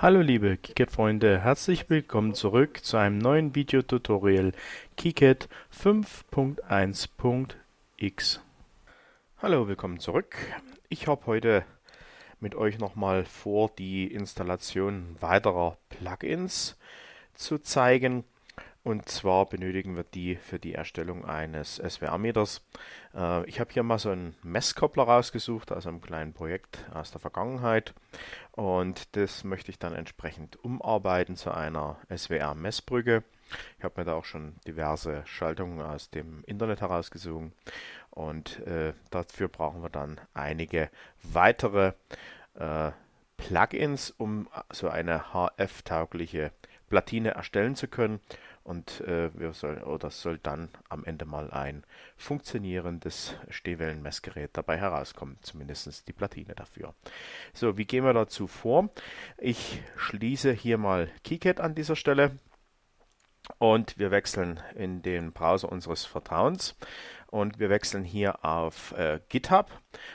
Hallo liebe KiCad-Freunde, herzlich willkommen zurück zu einem neuen Videotutorial KiCad 5.1.x. Hallo, willkommen zurück. Ich habe heute mit euch nochmal vor, die Installation weiterer Plugins zu zeigen. Und zwar benötigen wir die für die Erstellung eines SWR-Meters. Äh, ich habe hier mal so einen Messkoppler rausgesucht aus einem kleinen Projekt aus der Vergangenheit. Und das möchte ich dann entsprechend umarbeiten zu einer SWR-Messbrücke. Ich habe mir da auch schon diverse Schaltungen aus dem Internet herausgesucht. Und äh, dafür brauchen wir dann einige weitere äh, Plugins, um so eine HF-taugliche Platine erstellen zu können und äh, wir soll, oder soll dann am Ende mal ein funktionierendes Stehwellenmessgerät dabei herauskommen, zumindest die Platine dafür. So, wie gehen wir dazu vor? Ich schließe hier mal KiCad an dieser Stelle und wir wechseln in den Browser unseres Vertrauens und wir wechseln hier auf äh, GitHub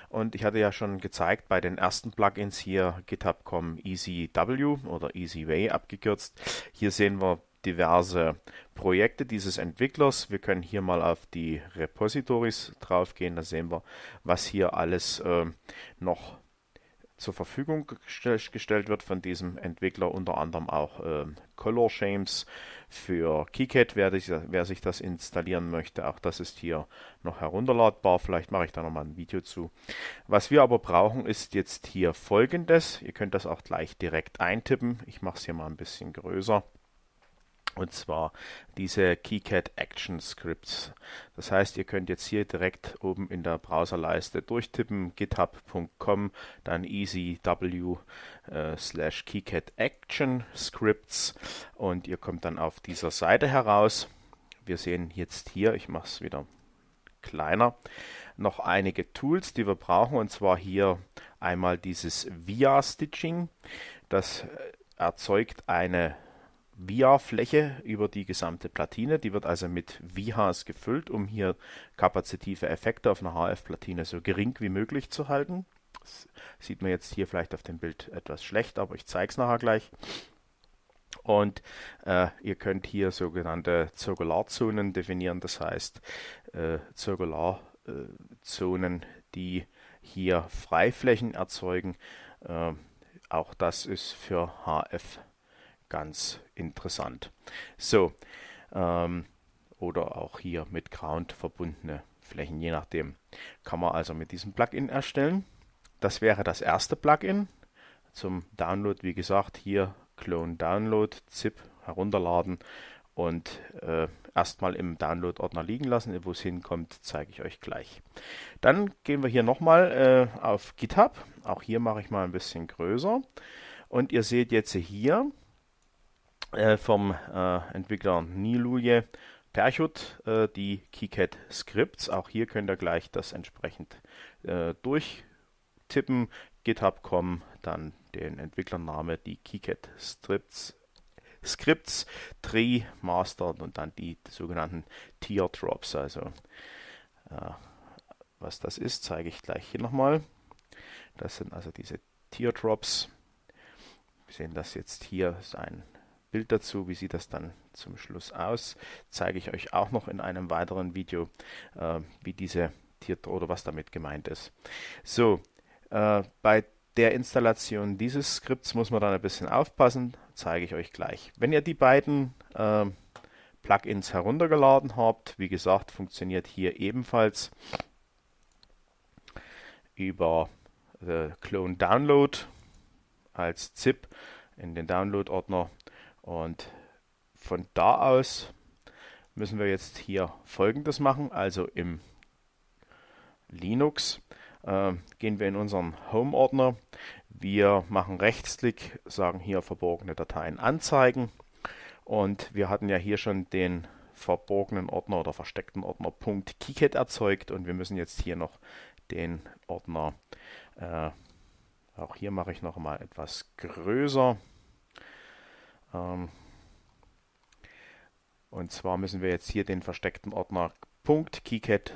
und ich hatte ja schon gezeigt bei den ersten Plugins hier GitHub.com EasyW oder EasyWay abgekürzt. Hier sehen wir diverse Projekte dieses Entwicklers. Wir können hier mal auf die Repositories draufgehen. Da sehen wir, was hier alles äh, noch zur Verfügung gestellt wird von diesem Entwickler, unter anderem auch äh, Color Shames für KiCad, wer, wer, sich das installieren möchte. Auch das ist hier noch herunterladbar. Vielleicht mache ich da nochmal ein Video zu. Was wir aber brauchen, ist jetzt hier folgendes. Ihr könnt das auch gleich direkt eintippen. Ich mache es hier mal ein bisschen größer. Und zwar diese KiCad Action Scripts. Das heißt, ihr könnt jetzt hier direkt oben in der Browserleiste durchtippen github.com, dann easyw äh, slash KiCad Action Scripts und ihr kommt dann auf dieser Seite heraus. Wir sehen jetzt hier, ich mache es wieder kleiner, noch einige Tools, die wir brauchen und zwar hier einmal dieses VIA Stitching. Das erzeugt eine VIA-Fläche über die gesamte Platine. Die wird also mit VIAs gefüllt, um hier kapazitive Effekte auf einer HF-Platine so gering wie möglich zu halten. Das sieht man jetzt hier vielleicht auf dem Bild etwas schlecht, aber ich zeige es nachher gleich. Und äh, ihr könnt hier sogenannte Zirkularzonen definieren, das heißt äh, Zirkularzonen, die hier Freiflächen erzeugen. Äh, auch das ist für HF ganz interessant. So, ähm, oder auch hier mit Ground verbundene Flächen, je nachdem. Kann man also mit diesem Plugin erstellen. Das wäre das erste Plugin. Zum Download, wie gesagt, hier Clone Download, ZIP herunterladen und äh, erstmal im Download-Ordner liegen lassen. Wo es hinkommt, zeige ich euch gleich. Dann gehen wir hier nochmal äh, auf GitHub. Auch hier mache ich mal ein bisschen größer. Und ihr seht jetzt hier, äh, vom äh, Entwickler Niluje Perchut äh, die KiCad Scripts. Auch hier könnt ihr gleich das entsprechend äh, durchtippen. GitHub.com, dann den Entwicklername, die KiCad Scripts, Scripts, Tree, Master und dann die sogenannten Teardrops. Also äh, was das ist, zeige ich gleich hier nochmal. Das sind also diese Teardrops. Wir sehen das jetzt hier, ist ein Bild dazu, wie sieht das dann zum Schluss aus, zeige ich euch auch noch in einem weiteren Video, äh, wie diese Tier oder was damit gemeint ist. So, äh, bei der Installation dieses Skripts muss man dann ein bisschen aufpassen, zeige ich euch gleich. Wenn ihr die beiden äh, Plugins heruntergeladen habt, wie gesagt, funktioniert hier ebenfalls über äh, Clone Download als ZIP in den Download-Ordner und von da aus müssen wir jetzt hier folgendes machen. Also im Linux äh, gehen wir in unseren Home-Ordner. Wir machen Rechtsklick, sagen hier verborgene Dateien anzeigen. Und wir hatten ja hier schon den verborgenen Ordner oder versteckten Ordner .keycat erzeugt und wir müssen jetzt hier noch den Ordner, äh, auch hier mache ich noch mal etwas größer, und zwar müssen wir jetzt hier den versteckten Ordner .keycat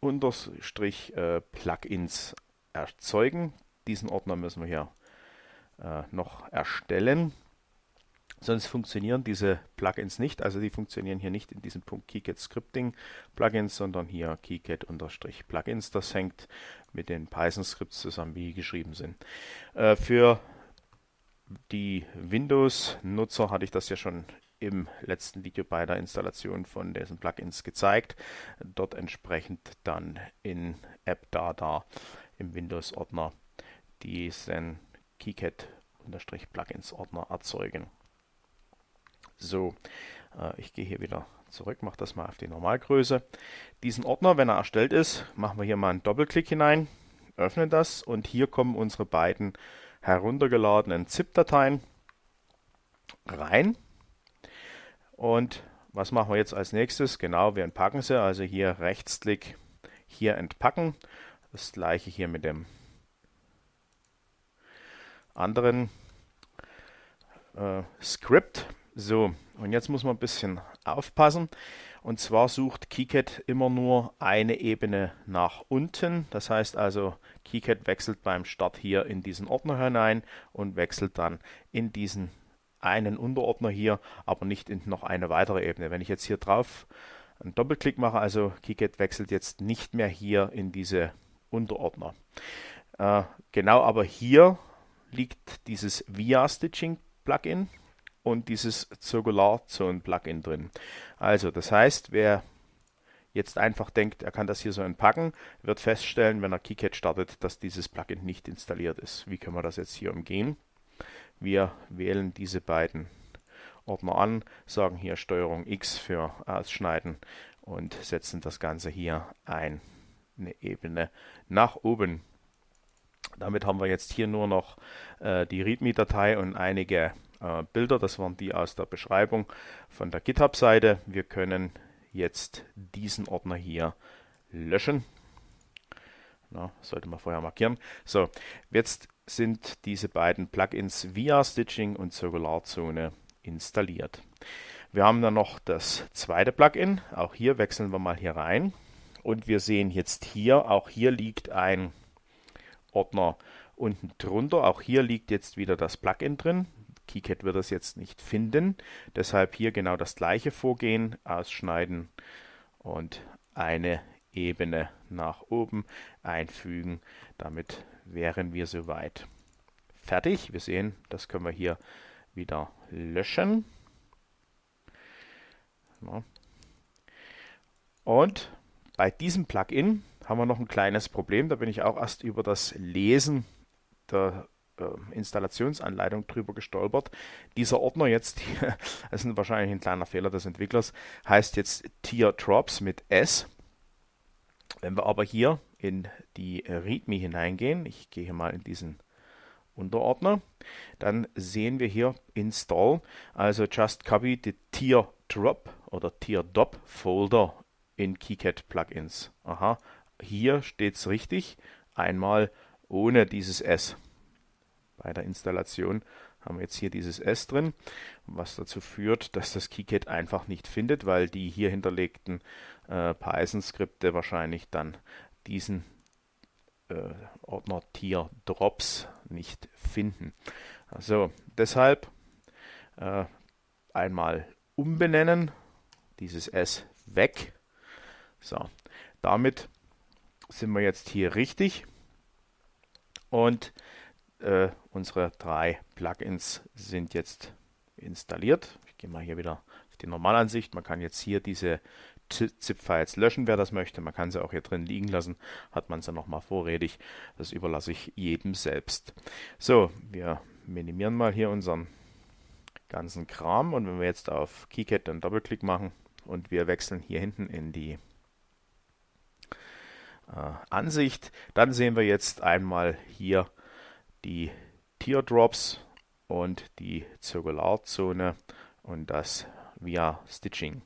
unterstrich äh, Plugins erzeugen. Diesen Ordner müssen wir hier äh, noch erstellen. Sonst funktionieren diese Plugins nicht. Also die funktionieren hier nicht in diesem Punkt KiCad Scripting Plugins, sondern hier KiCad-Plugins. Das hängt mit den Python-Skripts zusammen, wie die geschrieben sind. Äh, für die Windows-Nutzer hatte ich das ja schon im letzten Video bei der Installation von diesen Plugins gezeigt. Dort entsprechend dann in AppData im Windows-Ordner diesen KiCad-Plugins-Ordner erzeugen. So, äh, ich gehe hier wieder zurück, mache das mal auf die Normalgröße. Diesen Ordner, wenn er erstellt ist, machen wir hier mal einen Doppelklick hinein, öffnen das und hier kommen unsere beiden heruntergeladenen ZIP-Dateien rein. Und was machen wir jetzt als nächstes? Genau, wir entpacken sie. Also hier Rechtsklick, hier entpacken. Das gleiche hier mit dem anderen äh, Script. So, und jetzt muss man ein bisschen aufpassen. Und zwar sucht KiCad immer nur eine Ebene nach unten. Das heißt also, KiCad wechselt beim Start hier in diesen Ordner hinein und wechselt dann in diesen einen Unterordner hier, aber nicht in noch eine weitere Ebene. Wenn ich jetzt hier drauf einen Doppelklick mache, also KiCad wechselt jetzt nicht mehr hier in diese Unterordner. Äh, genau aber hier liegt dieses VIA Stitching Plugin und dieses Circular Zone Plugin drin. Also, das heißt, wer jetzt einfach denkt, er kann das hier so entpacken, wird feststellen, wenn er KiCad startet, dass dieses Plugin nicht installiert ist. Wie können wir das jetzt hier umgehen? Wir wählen diese beiden Ordner an, sagen hier Steuerung X für Ausschneiden und setzen das Ganze hier ein, eine Ebene nach oben. Damit haben wir jetzt hier nur noch äh, die README-Datei und einige äh, Bilder. Das waren die aus der Beschreibung von der GitHub-Seite. Wir können jetzt diesen Ordner hier löschen. Na, sollte man vorher markieren. So, jetzt sind diese beiden Plugins via Stitching und Zirkularzone installiert. Wir haben dann noch das zweite Plugin. Auch hier wechseln wir mal hier rein. Und wir sehen jetzt hier, auch hier liegt ein Ordner unten drunter. Auch hier liegt jetzt wieder das Plugin drin. KiCad wird das jetzt nicht finden. Deshalb hier genau das gleiche Vorgehen, ausschneiden und eine Ebene nach oben einfügen. Damit wären wir soweit fertig. Wir sehen, das können wir hier wieder löschen. Und bei diesem Plugin haben wir noch ein kleines Problem. Da bin ich auch erst über das Lesen der äh, Installationsanleitung drüber gestolpert. Dieser Ordner jetzt, das ist wahrscheinlich ein kleiner Fehler des Entwicklers, heißt jetzt Tier Drops mit S. Wenn wir aber hier in die README hineingehen, ich gehe hier mal in diesen Unterordner, dann sehen wir hier Install, also just copy the Tier Drop oder Tier Dop Folder in KiCad Plugins. Aha, hier steht es richtig, einmal ohne dieses S. Bei der Installation haben wir jetzt hier dieses S drin, was dazu führt, dass das KiCad einfach nicht findet, weil die hier hinterlegten äh, Python-Skripte wahrscheinlich dann diesen äh, Ordner Tier Drops nicht finden. Also deshalb äh, einmal umbenennen, dieses S weg. So, damit sind wir jetzt hier richtig und äh, unsere drei Plugins sind jetzt installiert. Ich gehe mal hier wieder auf die Normalansicht. Man kann jetzt hier diese ZIP-Files löschen, wer das möchte. Man kann sie auch hier drin liegen lassen, hat man sie nochmal vorrätig. Das überlasse ich jedem selbst. So, wir minimieren mal hier unseren ganzen Kram und wenn wir jetzt auf KiCad dann Doppelklick machen und wir wechseln hier hinten in die äh, Ansicht, dann sehen wir jetzt einmal hier die Teardrops und die Zirkularzone und das via Stitching.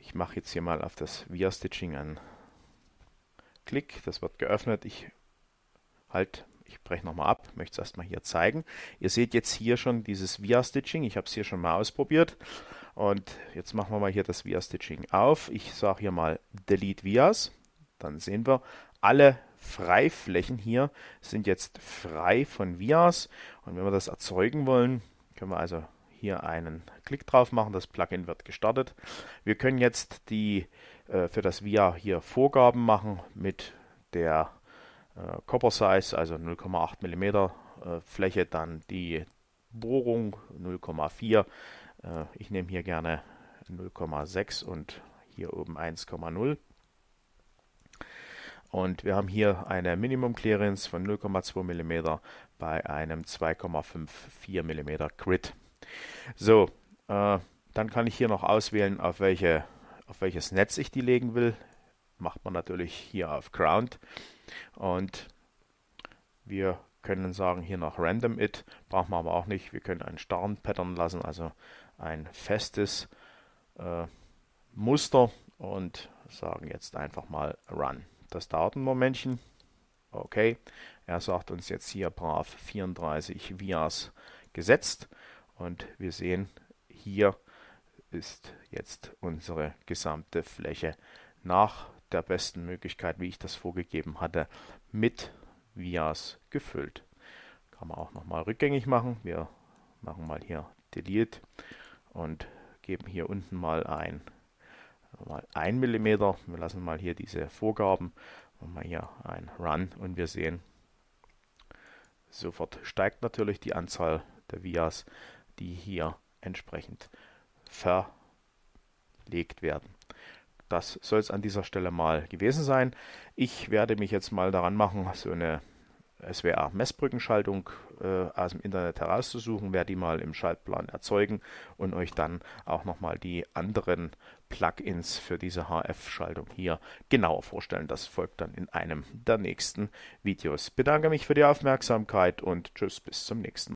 Ich mache jetzt hier mal auf das via Stitching einen Klick. Das wird geöffnet. Ich halt, ich breche nochmal ab, möchte es erstmal hier zeigen. Ihr seht jetzt hier schon dieses via Stitching. Ich habe es hier schon mal ausprobiert. Und jetzt machen wir mal hier das via Stitching auf. Ich sage hier mal Delete Vias. Dann sehen wir, alle Freiflächen hier sind jetzt frei von Vias und wenn wir das erzeugen wollen, können wir also hier einen Klick drauf machen, das Plugin wird gestartet. Wir können jetzt die äh, für das VIA hier Vorgaben machen mit der äh, Copper Size, also 0,8 mm äh, Fläche, dann die Bohrung 0,4. Äh, ich nehme hier gerne 0,6 und hier oben 1,0. Und wir haben hier eine Minimum Clearance von 0,2 mm bei einem 2,54 mm Grid. So, äh, dann kann ich hier noch auswählen, auf, welche, auf welches Netz ich die legen will. Macht man natürlich hier auf Ground. Und wir können sagen, hier nach Random It, brauchen wir aber auch nicht. Wir können einen starren Pattern lassen, also ein festes äh, Muster und sagen jetzt einfach mal Run. Das dauert ein Momentchen. Okay, er sagt uns jetzt hier brav 34 Vias gesetzt und wir sehen, hier ist jetzt unsere gesamte Fläche nach der besten Möglichkeit, wie ich das vorgegeben hatte, mit Vias gefüllt. Kann man auch nochmal rückgängig machen. Wir machen mal hier Delete und geben hier unten mal ein mal 1 mm. Wir lassen mal hier diese Vorgaben, machen wir hier ein Run und wir sehen, sofort steigt natürlich die Anzahl der Vias die hier entsprechend verlegt werden. Das soll es an dieser Stelle mal gewesen sein. Ich werde mich jetzt mal daran machen, so eine SWR-Messbrückenschaltung äh, aus dem Internet herauszusuchen, werde die mal im Schaltplan erzeugen und euch dann auch nochmal die anderen Plugins für diese HF-Schaltung hier genauer vorstellen. Das folgt dann in einem der nächsten Videos. Bedanke mich für die Aufmerksamkeit und tschüss bis zum nächsten Mal.